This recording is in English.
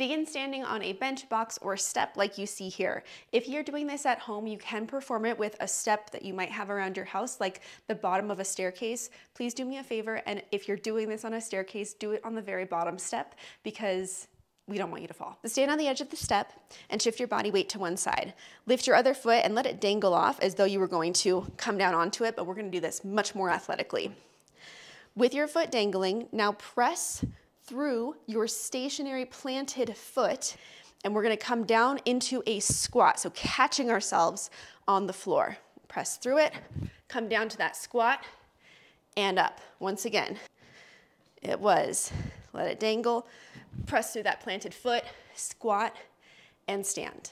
Begin standing on a bench, box, or step like you see here. If you're doing this at home, you can perform it with a step that you might have around your house, like the bottom of a staircase. Please do me a favor, and if you're doing this on a staircase, do it on the very bottom step because we don't want you to fall. Stand on the edge of the step and shift your body weight to one side. Lift your other foot and let it dangle off as though you were going to come down onto it, but we're gonna do this much more athletically. With your foot dangling, now press through your stationary planted foot and we're gonna come down into a squat. So catching ourselves on the floor. Press through it, come down to that squat and up. Once again, it was, let it dangle, press through that planted foot, squat and stand.